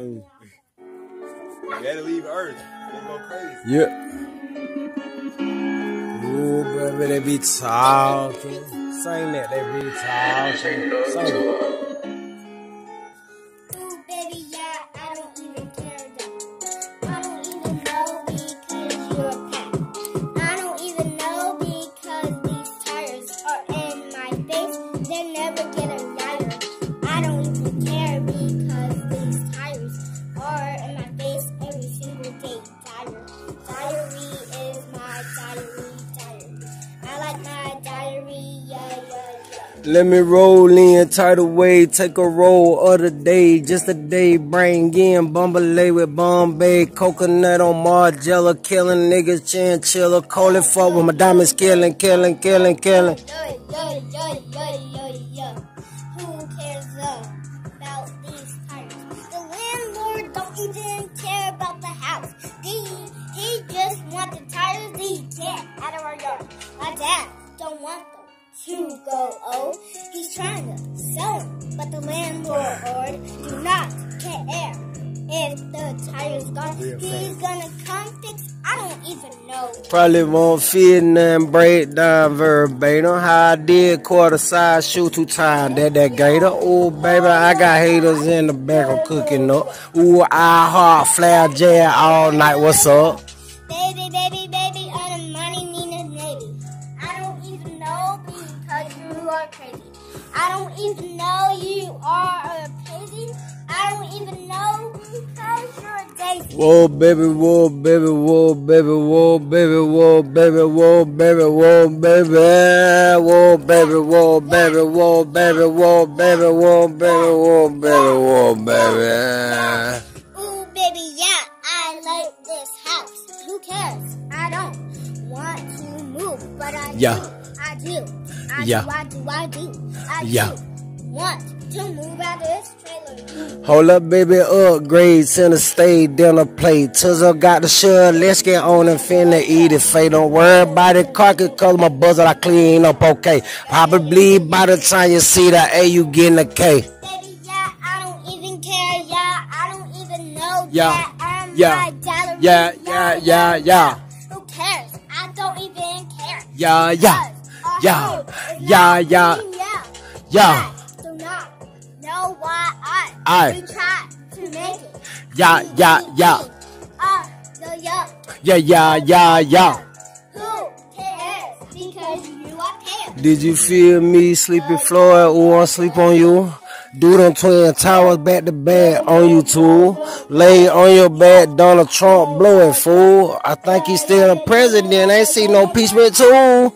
You gotta leave Earth. They go crazy. Yeah. Ooh, baby, they be talking. Sing that, they be talking. Sing it. Let me roll in, tidal wave, take a roll of the day, just a day, bring in Bumble with Bombay, coconut on Margiela, killing niggas, chinchilla, call it fuck with my diamonds, killing, killing, killing, killing. Want the tires. He get out of our yard. My dad don't want them to go oh. He's trying to sell but the landlord do not care if the tire's gone. He's gonna come fix. I don't even know. Probably won't fit nothing break down verbatim. How I did quarter size shoe two times that that gator. Oh baby, I got haters in the back of cooking up. Ooh, I heart flare jazz all night. What's up? Crazy. I don't even know you are a painting. I don't even know because you're a daisy. Whoa, baby, whoa, baby, whoa, baby, whoa, baby, whoa, baby, whoa, baby, whoa, baby, whoa, baby, whoa, baby, whoa, baby, whoa, baby, whoa, baby, whoa, baby, whoa, baby. Ooh, baby, yeah, I like this house. Who cares? I don't want to move, but I yeah. do. I do. I yeah. do, I do, I do. I yeah. do want to move out this trailer. Hold up, baby, upgrade, center stage, dinner plate. Tizzle got the shirt, let's get on and finna eat it. Fade, don't worry about it, carcass, cause my buzzer I clean up okay. Probably by the time you see the A, you getting a K. Baby, yeah, I don't even care, yeah, I don't even know yeah. that I'm yeah. yeah. yeah, yeah, yeah, yeah. Who cares? I don't even care. Yeah, yeah. Yeah, yeah, yeah, yeah. Do not know why I, I try to make it. Yeah, yeah, yeah. Yeah, yeah, yeah, yeah. Who cares? Because you are care. Did you feel me sleeping Floyd or want sleep on you? Do them twin towers back to back on you too. Lay on your back, Donald Trump blowing fool. I think he's still a president. Ain't see no impeachment too.